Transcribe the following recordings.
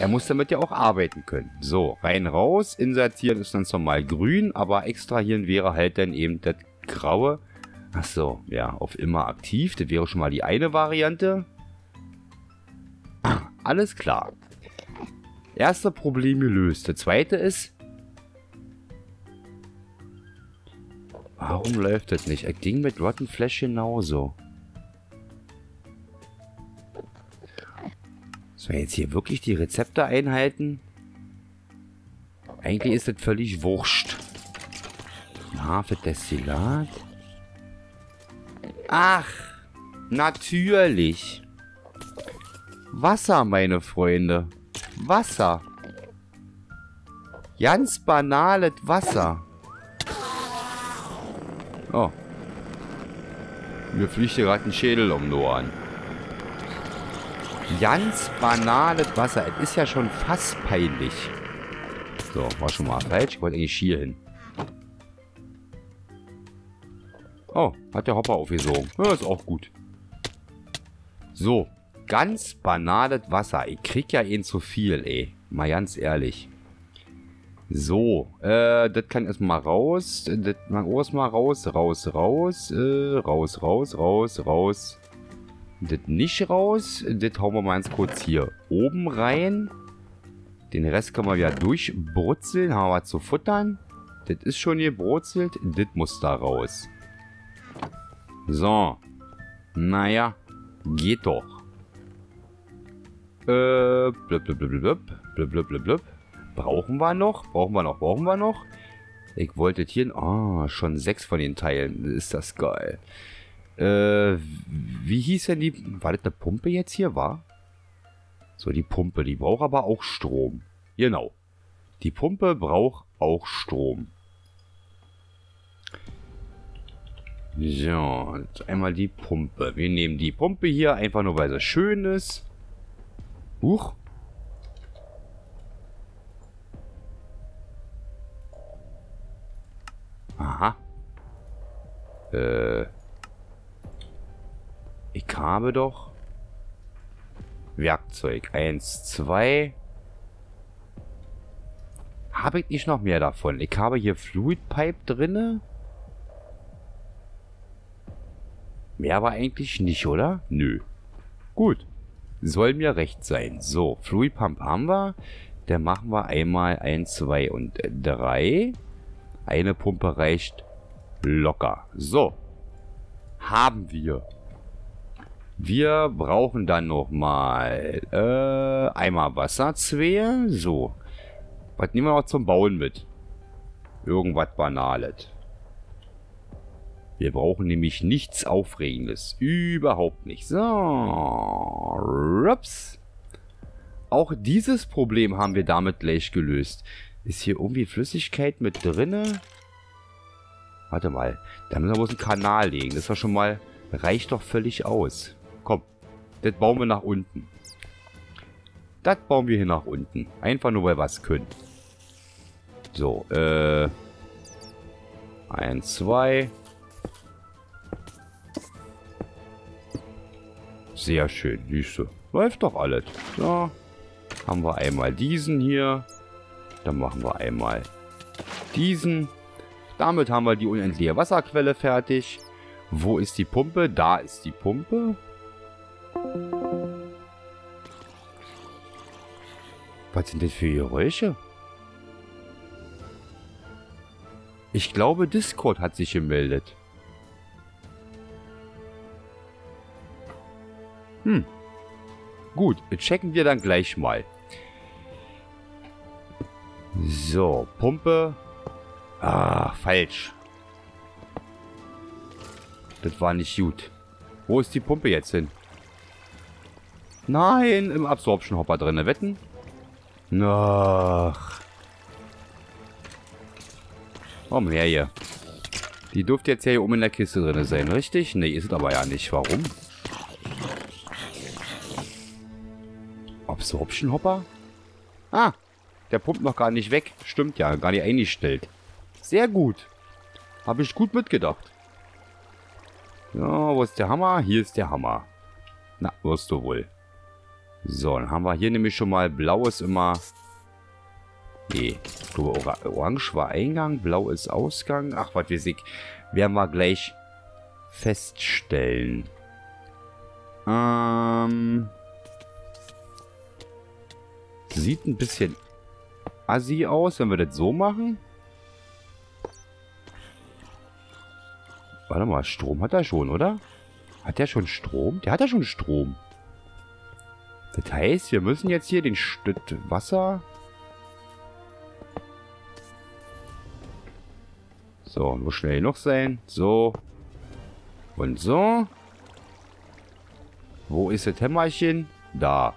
Er muss damit ja auch arbeiten können. So, rein, raus. Insertieren ist dann normal grün, aber extrahieren wäre halt dann eben das graue. Achso, ja, auf immer aktiv. Das wäre schon mal die eine Variante. Alles klar. Erste Problem gelöst. Das zweite ist... Warum läuft das nicht? Es ging mit Rotten Flash genauso. Wir jetzt hier wirklich die Rezepte einhalten? Eigentlich ist das völlig wurscht. Ja, für Destillat. Ach, natürlich. Wasser, meine Freunde. Wasser. Ganz banales Wasser. Oh. Mir fliegt hier gerade ein Schädel um nur an. Ganz banales Wasser. Es ist ja schon fast peinlich. So, war schon mal falsch. Ich wollte eigentlich hier hin. Oh, hat der Hopper aufgesogen. Ja, ist auch gut. So, ganz banales Wasser. Ich krieg ja eh zu viel, ey. Mal ganz ehrlich. So, äh, das kann erstmal raus. Das mag erstmal raus, raus, raus, äh, raus, raus, raus, raus. Das nicht raus. Das hauen wir mal ganz kurz hier oben rein. Den Rest können wir wieder durchbrutzeln. Haben wir zu futtern. Das ist schon gebrutzelt. Das muss da raus. So. Naja. Geht doch. Äh, blub, blub, blub, blub, blub, blub, blub, blub. Brauchen wir noch? Brauchen wir noch? Brauchen wir noch? Ich wollte hier... Ah, oh, schon sechs von den Teilen. Ist das geil. Äh, wie hieß denn die... War das eine Pumpe jetzt hier, war? So, die Pumpe, die braucht aber auch Strom. Genau. Die Pumpe braucht auch Strom. So, einmal die Pumpe. Wir nehmen die Pumpe hier, einfach nur weil sie schön ist. Huch. Aha. Äh. Ich habe doch Werkzeug. Eins, zwei. Habe ich nicht noch mehr davon? Ich habe hier Fluid Pipe drinne. Mehr aber eigentlich nicht, oder? Nö. Gut. Soll mir recht sein. So, Fluid Pump haben wir. Dann machen wir einmal 1, 2 und 3. Eine Pumpe reicht locker. So. Haben wir. Wir brauchen dann nochmal äh, einmal Wasser, zwei. So. Was nehmen wir noch zum Bauen mit? Irgendwas Banales. Wir brauchen nämlich nichts Aufregendes. Überhaupt nicht. So. Rups. Auch dieses Problem haben wir damit gleich gelöst. Ist hier irgendwie Flüssigkeit mit drinne? Warte mal. Da müssen wir bloß einen Kanal legen. Das war schon mal... Reicht doch völlig aus. Das bauen wir nach unten. Das bauen wir hier nach unten. Einfach nur, weil wir es können. So, äh... Eins, zwei... Sehr schön, siehst Läuft doch alles. So. Haben wir einmal diesen hier. Dann machen wir einmal diesen. Damit haben wir die unendliche Wasserquelle fertig. Wo ist die Pumpe? Da ist die Pumpe. Was sind das für Geräusche? Ich glaube, Discord hat sich gemeldet. Hm. Gut, checken wir dann gleich mal. So, Pumpe. Ah, falsch. Das war nicht gut. Wo ist die Pumpe jetzt hin? Nein, im Absorption Hopper drin. Wetten? Ach. Komm her hier. Die dürfte jetzt ja hier oben in der Kiste drin sein, richtig? Nee, ist es aber ja nicht. Warum? Absorption Hopper? Ah, der pumpt noch gar nicht weg. Stimmt ja, gar nicht eingestellt. Sehr gut. Habe ich gut mitgedacht. Ja, wo ist der Hammer? Hier ist der Hammer. Na, wirst du wohl. So, dann haben wir hier nämlich schon mal blaues immer... Nee, ich orange war Eingang, blau ist Ausgang. Ach, was weiß ich. Werden wir gleich feststellen. Ähm... Sieht ein bisschen assi aus, wenn wir das so machen. Warte mal, Strom hat er schon, oder? Hat der schon Strom? Der hat ja schon Strom. Das heißt, wir müssen jetzt hier den Stück Wasser... So, muss schnell noch sein. So. Und so. Wo ist das Hämmerchen? Da.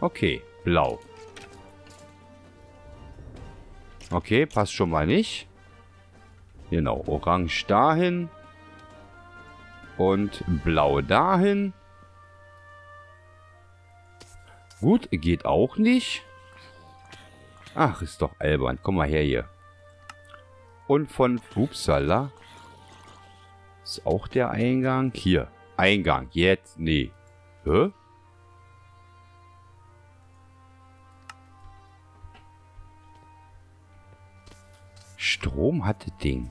Okay, blau. Okay, passt schon mal nicht. Genau, orange dahin. Und blau dahin. Gut, geht auch nicht. Ach, ist doch albern. Komm mal her hier. Und von Upsala ist auch der Eingang. Hier, Eingang. Jetzt, nee. Hä? Strom hat das Ding.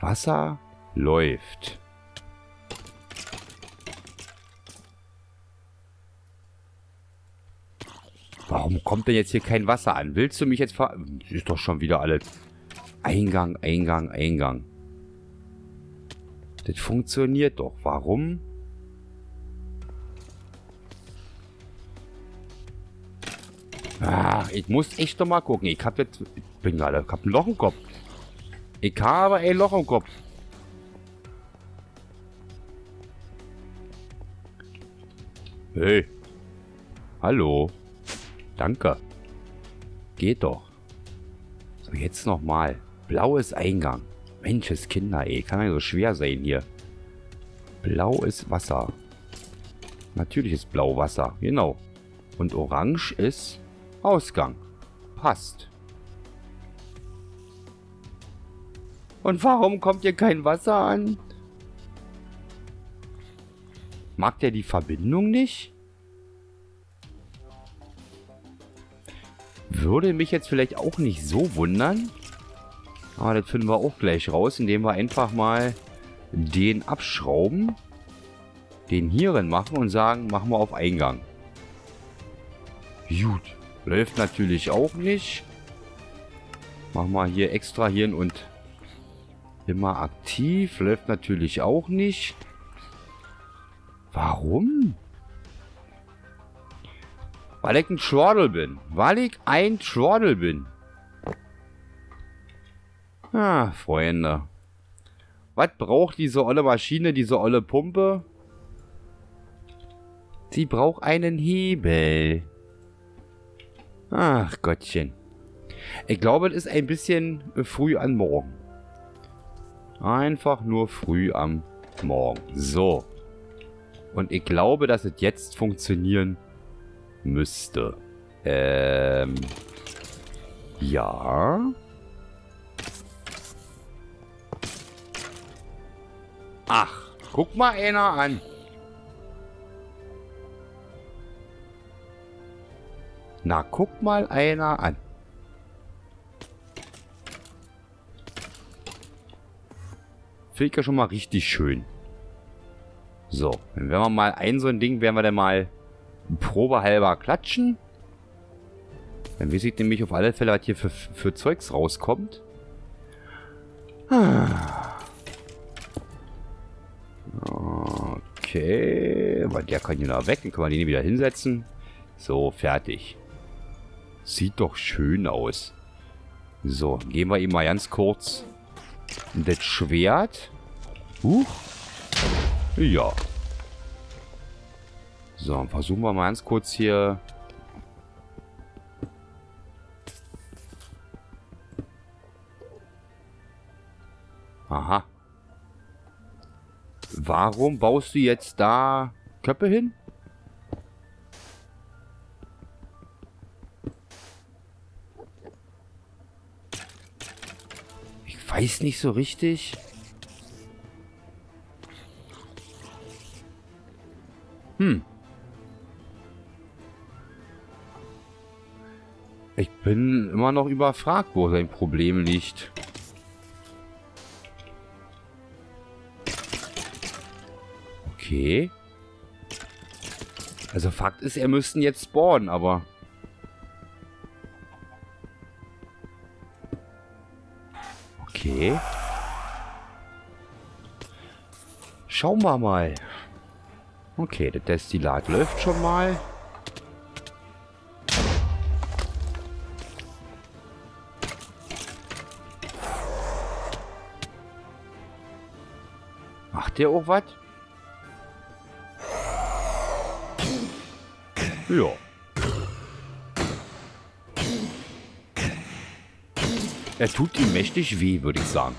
Wasser läuft. Warum kommt denn jetzt hier kein Wasser an? Willst du mich jetzt ver... Ist doch schon wieder alles... Eingang, Eingang, Eingang. Das funktioniert doch. Warum? Ah, ich muss echt doch mal gucken. Ich hab jetzt... Ich bin gerade... Ich hab ein Loch im Kopf. Ich habe ein Loch im Kopf. Hey. Hallo. Danke. Geht doch. So, jetzt nochmal. Blaues Eingang. Mensches Kinder, ey. Kann ja so schwer sein hier. Blau ist Wasser. Natürlich ist blau Wasser. Genau. Und orange ist Ausgang. Passt. Und warum kommt hier kein Wasser an? Mag der die Verbindung nicht? Würde mich jetzt vielleicht auch nicht so wundern. Aber das finden wir auch gleich raus, indem wir einfach mal den abschrauben. Den hierin machen und sagen, machen wir auf Eingang. Gut. Läuft natürlich auch nicht. Machen wir hier extra hin und immer aktiv. Läuft natürlich auch nicht. Warum? Weil ich ein Schwaddel bin. Weil ich ein Schwaddel bin. Ah, Freunde. Was braucht diese olle Maschine, diese olle Pumpe? Sie braucht einen Hebel. Ach Gottchen. Ich glaube, es ist ein bisschen früh am Morgen. Einfach nur früh am Morgen. So. Und ich glaube, dass es jetzt funktionieren müsste. Ähm. Ja. Ach, guck mal einer an. Na, guck mal einer an. Finde ich ja schon mal richtig schön. So, werden wir mal ein so ein Ding, werden wir dann mal probehalber klatschen. Dann weiß ich nämlich auf alle Fälle, was hier für, für Zeugs rauskommt. Okay, weil der kann hier noch weg, dann können wir den wieder hinsetzen. So, fertig. Sieht doch schön aus. So, gehen wir ihm mal ganz kurz das Schwert. Huch. Ja. So, versuchen wir mal ganz kurz hier... Aha. Warum baust du jetzt da Köpfe hin? Ich weiß nicht so richtig. Hm. Bin immer noch überfragt, wo sein Problem liegt. Okay. Also Fakt ist, er müssten jetzt spawnen, aber... Okay. Schauen wir mal. Okay, der Destillat läuft schon mal. Der auch was? Ja. Er tut ihm mächtig weh, würde ich sagen.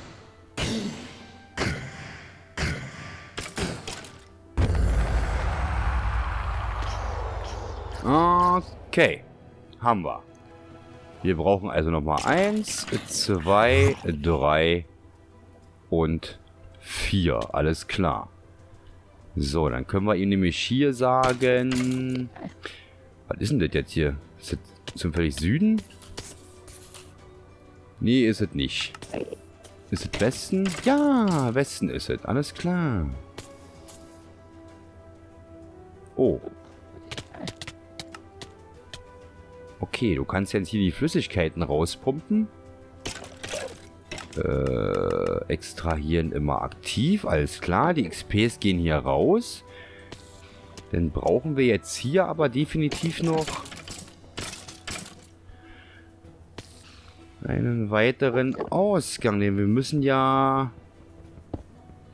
Okay. Haben wir. Wir brauchen also nochmal eins, zwei, drei und vier. Alles klar. So, dann können wir ihm nämlich hier sagen... Was ist denn das jetzt hier? Ist das zum völlig Süden? Nee, ist es nicht. Ist es Westen? Ja, Westen ist es. Alles klar. Oh. Okay, du kannst jetzt hier die Flüssigkeiten rauspumpen. Äh, extrahieren immer aktiv. Alles klar, die XPs gehen hier raus. Dann brauchen wir jetzt hier aber definitiv noch einen weiteren Ausgang. Denn wir müssen ja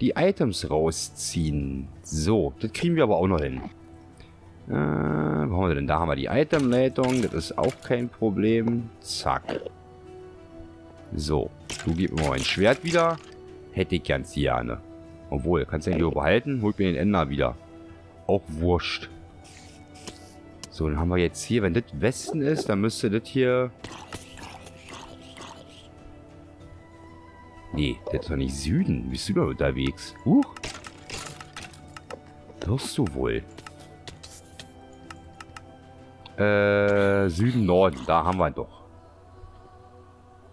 die Items rausziehen. So, das kriegen wir aber auch noch hin. Äh, wo haben wir denn? Da haben wir die Itemleitung. Das ist auch kein Problem. Zack. So, du gib mir mein Schwert wieder. Hätte ich ganz gerne. Obwohl, kannst du den hier behalten. Holt mir den Ender wieder. Auch wurscht. So, dann haben wir jetzt hier, wenn das Westen ist, dann müsste das hier... Nee, das ist doch nicht Süden. Bist du da unterwegs? Huch. Wirst du wohl. Äh, Süden, Norden. Da haben wir doch.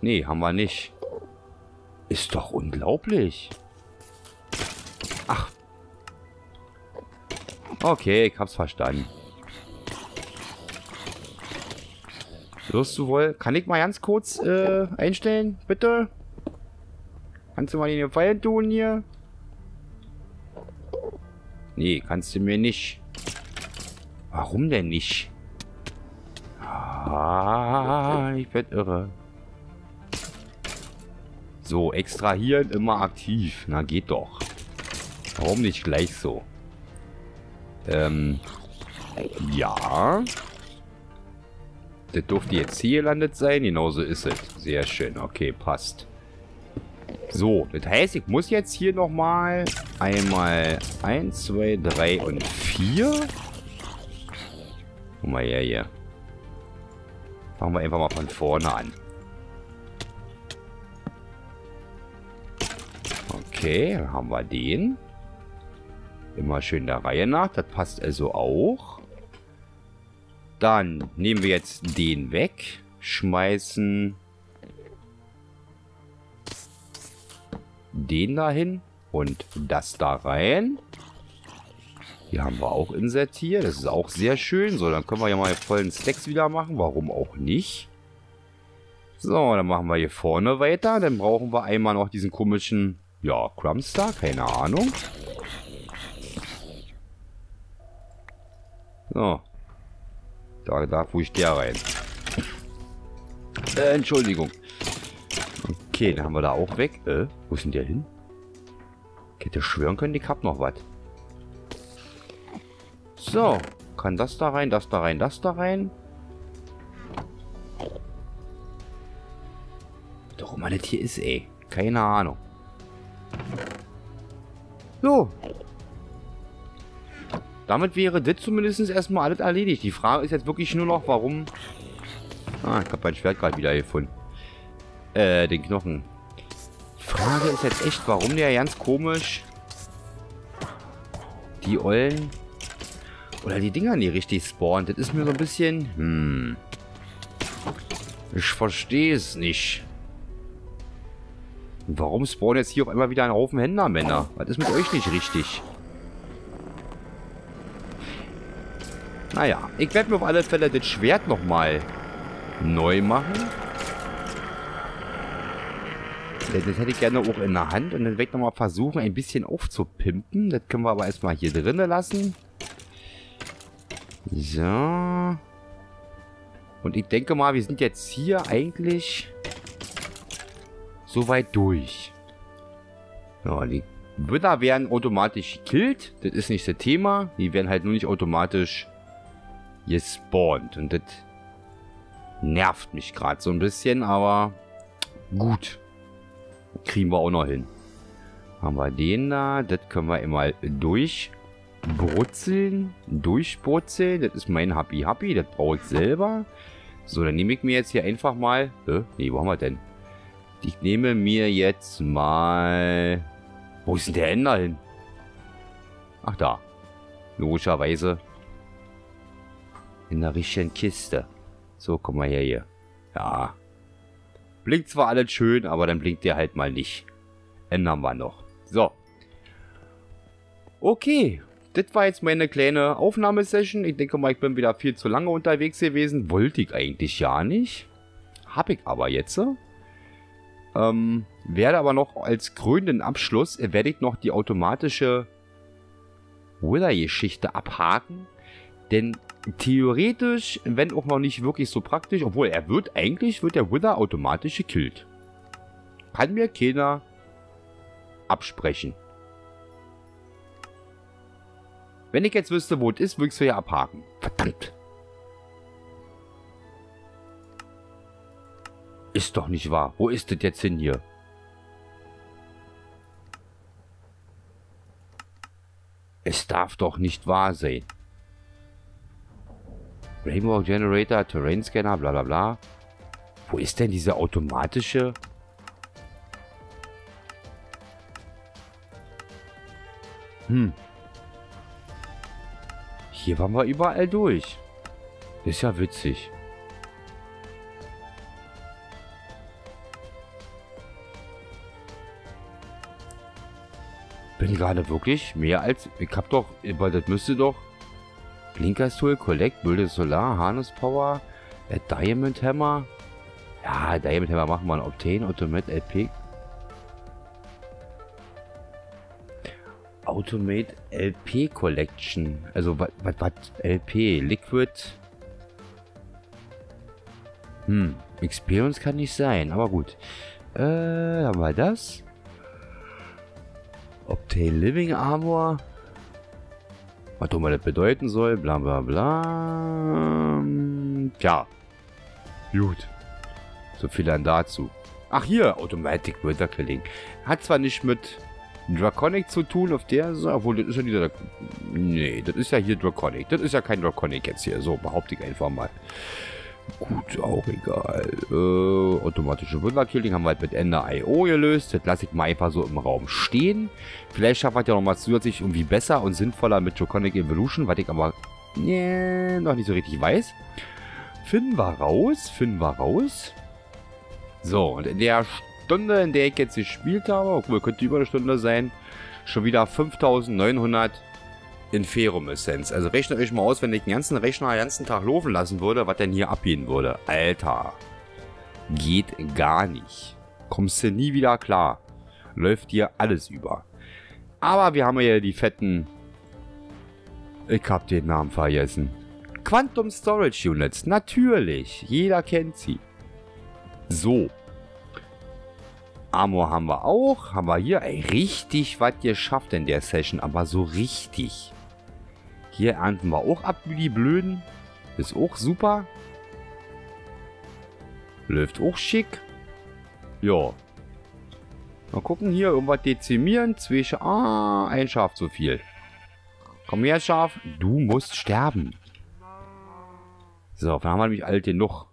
Nee, haben wir nicht. Ist doch unglaublich. Ach. Okay, ich hab's verstanden. Wirst du wohl... Kann ich mal ganz kurz äh, einstellen, bitte? Kannst du mal den Gefallen tun hier? Nee, kannst du mir nicht. Warum denn nicht? Ah, ich werd irre. So, extrahieren immer aktiv. Na, geht doch. Warum nicht gleich so? Ähm, ja. Das durfte jetzt hier gelandet sein. Genauso ist es. Sehr schön. Okay, passt. So, das heißt, ich muss jetzt hier nochmal einmal 1, 2, 3 und 4. Guck mal her hier. Fangen wir einfach mal von vorne an. Okay, dann haben wir den. Immer schön der Reihe nach. Das passt also auch. Dann nehmen wir jetzt den weg. Schmeißen den dahin und das da rein. Hier haben wir auch insertiert. Das ist auch sehr schön. So, dann können wir ja mal vollen Stacks wieder machen. Warum auch nicht? So, dann machen wir hier vorne weiter. Dann brauchen wir einmal noch diesen komischen, ja, Crumbstar. Keine Ahnung. So. Da darf ruhig der rein. Äh, Entschuldigung. Okay, dann haben wir da auch weg. Äh, wo ist denn der hin? Ich hätte schwören können, ich hab noch was. So. Kann das da rein, das da rein, das da rein. Doch immer das hier ist, ey. Keine Ahnung. So. Damit wäre das zumindest erstmal alles erledigt. Die Frage ist jetzt wirklich nur noch, warum... Ah, ich habe mein Schwert gerade wieder gefunden. Äh, den Knochen. Frage ist jetzt echt, warum der ganz komisch... Die Ollen Oder die Dinger nie richtig spawnen. Das ist mir so ein bisschen... Hm. Ich verstehe es nicht. Warum spawnen jetzt hier auf einmal wieder ein Haufen Händlermänner? Was ist mit euch nicht richtig? Naja, ich werde mir auf alle Fälle das Schwert nochmal neu machen. Das hätte ich gerne auch in der Hand. Und dann werde ich nochmal versuchen, ein bisschen aufzupimpen. Das können wir aber erstmal hier drinnen lassen. So. Und ich denke mal, wir sind jetzt hier eigentlich soweit durch. Ja, die Widder werden automatisch gekillt. Das ist nicht das Thema. Die werden halt nur nicht automatisch gespawnt. Und das nervt mich gerade so ein bisschen, aber gut. Kriegen wir auch noch hin. Haben wir den da. Das können wir immer durchbrutzeln. Durchbrutzeln. Das ist mein Happy Happy. Das brauche ich selber. So, dann nehme ich mir jetzt hier einfach mal... Äh, nee, wo haben wir denn? Ich nehme mir jetzt mal... Wo ist denn der Ender hin? Ach, da. Logischerweise. In der richtigen Kiste. So, komm mal her hier. Ja. Blinkt zwar alles schön, aber dann blinkt der halt mal nicht. Ändern wir noch. So. Okay. Das war jetzt meine kleine Aufnahmesession. Ich denke mal, ich bin wieder viel zu lange unterwegs gewesen. Wollte ich eigentlich ja nicht. Hab ich aber jetzt. Ähm, werde aber noch als krönenden Abschluss, äh, werde ich noch die automatische Wither-Geschichte abhaken. Denn theoretisch, wenn auch noch nicht wirklich so praktisch, obwohl er wird, eigentlich wird der Wither automatisch gekillt. Kann mir keiner absprechen. Wenn ich jetzt wüsste, wo es ist, würde ich es ja abhaken. Verdammt. Ist doch nicht wahr. Wo ist das jetzt hin hier? Es darf doch nicht wahr sein. Rainbow Generator, Terrain Scanner, bla bla bla. Wo ist denn diese automatische... Hm. Hier waren wir überall durch. Ist ja witzig. Bin gerade wirklich mehr als... Ich hab doch... Weil das müsste doch... Blinkers Tool, Collect, Bilde Solar, Harness Power, äh, Diamond Hammer. Ja, Diamond Hammer machen wir. Obtain, Automate, LP. Automate LP Collection. Also, was, was, LP? Liquid. Hm, Experience kann nicht sein, aber gut. Äh, haben wir das? Obtain Living Armor. Was auch mal das bedeuten soll. Bla bla bla. Tja. Gut. So viel dann dazu. Ach hier, Automatic Wither Killing. Hat zwar nicht mit Draconic zu tun auf der Seite, obwohl das ist ja dieser... Nee, das ist ja hier Draconic. Das ist ja kein Draconic jetzt hier. So, behaupte ich einfach mal. Gut, auch egal. Äh, automatische Wunderkilling haben wir halt mit Ende IO gelöst. Das lasse ich mal einfach so im Raum stehen. Vielleicht schafft man ja nochmal zusätzlich irgendwie besser und sinnvoller mit Draconic Evolution, was ich aber nee, noch nicht so richtig weiß. Finden wir raus, finden wir raus. So, und in der Stunde, in der ich jetzt gespielt habe, obwohl könnte über eine Stunde sein, schon wieder 5900 in Ferum Essenz. Also rechnet euch mal aus, wenn ich den ganzen Rechner den ganzen Tag laufen lassen würde, was denn hier abgehen würde. Alter. Geht gar nicht. Kommst du nie wieder klar. Läuft dir alles über. Aber wir haben ja die fetten... Ich hab den Namen vergessen. Quantum Storage Units. Natürlich. Jeder kennt sie. So. Armor haben wir auch. Haben wir hier ey, richtig was geschafft in der Session. Aber so richtig. Hier ernten wir auch ab wie die Blöden. Ist auch super. Läuft auch schick. Ja. Mal gucken hier, irgendwas dezimieren. Zwei Ah, ein Schaf zu viel. Komm her, Schaf. Du musst sterben. So, dann haben wir nämlich alt genug.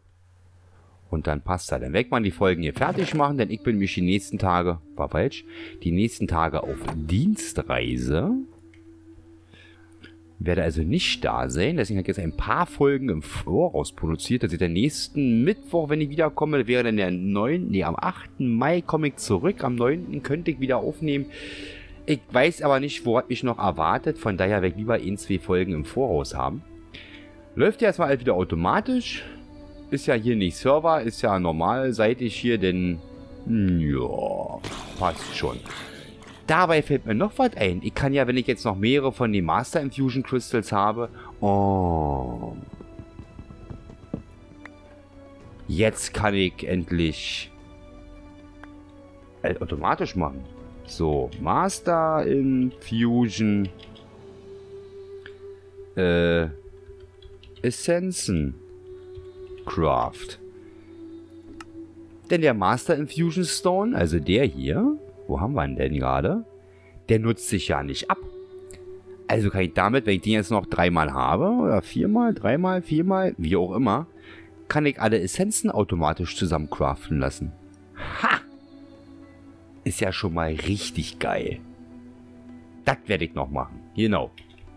Und dann passt er. Dann weg man die Folgen hier fertig machen, denn ich bin mich die nächsten Tage, war falsch, die nächsten Tage auf Dienstreise. Werde also nicht da sein. Deswegen habe ich jetzt ein paar Folgen im Voraus produziert. Also der nächsten Mittwoch, wenn ich wiederkomme, wäre dann der 9. Nee, am 8. Mai komme ich zurück. Am 9. könnte ich wieder aufnehmen. Ich weiß aber nicht, wo hat mich noch erwartet. Von daher werde ich lieber ein, zwei Folgen im Voraus haben. Läuft ja erstmal alles wieder automatisch. Ist ja hier nicht Server, ist ja normalseitig hier, denn... Ja, passt schon. Dabei fällt mir noch was ein. Ich kann ja, wenn ich jetzt noch mehrere von den Master Infusion Crystals habe... Oh... Jetzt kann ich endlich äh, automatisch machen. So, Master Infusion äh, Essenzen Craft. Denn der Master Infusion Stone, also der hier, wo haben wir ihn denn gerade? Der nutzt sich ja nicht ab. Also kann ich damit, wenn ich den jetzt noch dreimal habe, oder viermal, dreimal, viermal, wie auch immer, kann ich alle Essenzen automatisch zusammen craften lassen. Ha! Ist ja schon mal richtig geil. Das werde ich noch machen. Genau.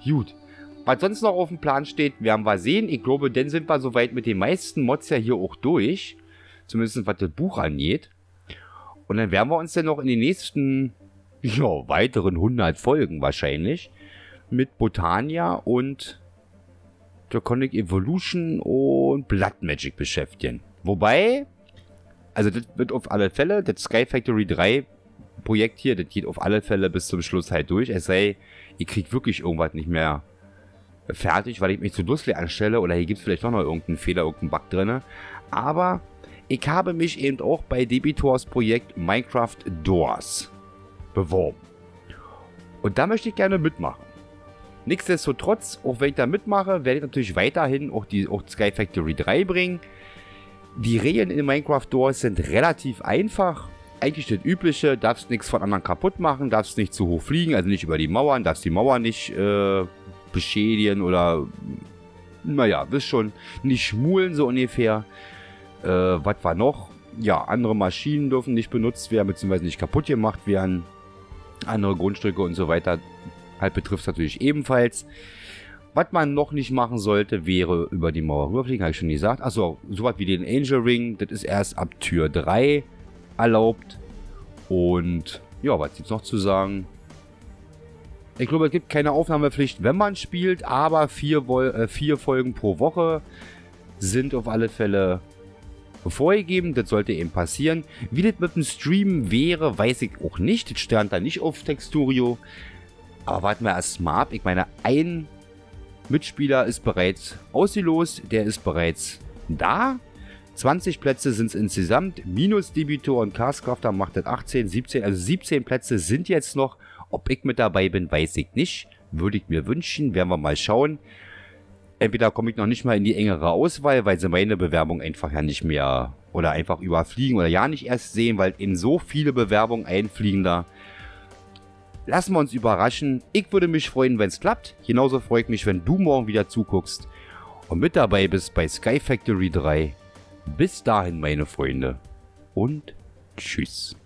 Gut. Was sonst noch auf dem Plan steht, werden wir sehen. Ich glaube, dann sind wir soweit mit den meisten Mods ja hier auch durch. Zumindest was das Buch angeht. Und dann werden wir uns dann noch in den nächsten, ja, weiteren 100 Folgen wahrscheinlich mit Botania und Draconic Evolution und Blood Magic beschäftigen. Wobei, also das wird auf alle Fälle, das Sky Factory 3 Projekt hier, das geht auf alle Fälle bis zum Schluss halt durch. Es sei, ihr kriegt wirklich irgendwas nicht mehr fertig, weil ich mich zu dusselig anstelle oder hier gibt es vielleicht doch noch irgendeinen Fehler, irgendeinen Bug drin. Aber ich habe mich eben auch bei Debitors Projekt Minecraft Doors beworben. Und da möchte ich gerne mitmachen. Nichtsdestotrotz, auch wenn ich da mitmache, werde ich natürlich weiterhin auch die auch Sky Factory 3 bringen. Die Regeln in Minecraft Doors sind relativ einfach. Eigentlich das Übliche, darfst nichts von anderen kaputt machen, darfst nicht zu hoch fliegen, also nicht über die Mauern, darfst die Mauer nicht äh, beschädigen oder, naja, wisst schon, nicht schmulen so ungefähr. Äh, was war noch? Ja, andere Maschinen dürfen nicht benutzt werden, beziehungsweise nicht kaputt gemacht werden. Andere Grundstücke und so weiter halt betrifft natürlich ebenfalls. Was man noch nicht machen sollte, wäre über die Mauer rüberfliegen, habe ich schon gesagt. Achso, sowas wie den Angel Ring, das ist erst ab Tür 3 erlaubt. Und ja, was gibt es noch zu sagen? Ich glaube, es gibt keine Aufnahmepflicht, wenn man spielt, aber vier, äh, vier Folgen pro Woche sind auf alle Fälle vorgegeben. Das sollte eben passieren. Wie das mit dem Stream wäre, weiß ich auch nicht. Das stand da nicht auf Texturio. Aber warten wir erst mal ab. Ich meine, ein Mitspieler ist bereits ausgelost. Der ist bereits da. 20 Plätze sind es insgesamt. Minus Debitor und Castcrafter macht das 18, 17. Also 17 Plätze sind jetzt noch. Ob ich mit dabei bin, weiß ich nicht. Würde ich mir wünschen. Werden wir mal schauen. Entweder komme ich noch nicht mal in die engere Auswahl, weil sie meine Bewerbung einfach ja nicht mehr oder einfach überfliegen oder ja nicht erst sehen, weil in so viele Bewerbungen einfliegen da. Lassen wir uns überraschen. Ich würde mich freuen, wenn es klappt. Genauso freue ich mich, wenn du morgen wieder zuguckst und mit dabei bist bei Sky Factory 3. Bis dahin, meine Freunde. Und tschüss.